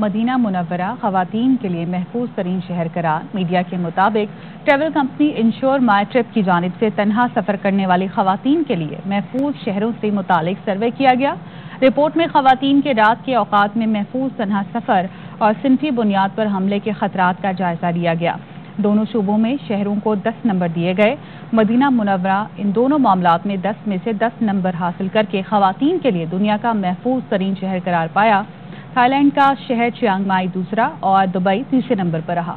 Medina Munawwara खातन के लिए महफूज तरीन शहर करार। मीडिया के मुताबिक travel company insure my trip की जानब से तनहा सफ़र करने वाली खवतान के लिए महफूज शहरों से मुतालिक सर्वे किया गया। रिपोर्ट में खातन के रात के औकात में महफूज तनहा सफ़र और सिंफी बुनियाद पर हमले के खतरात का जायजा लिया गया। दोनों शूबों में शहरों को 10 नंबर दिए गए। मदीना मुनवरा इन दोनों मामला में 10 में से 10 नंबर हासिल करके खवतान के लिए दुनिया का महफूज तरीन शहर करार पाया। थाईलैंड का शहर चियांगमाई दूसरा और दुबई तीसरे नंबर पर रहा।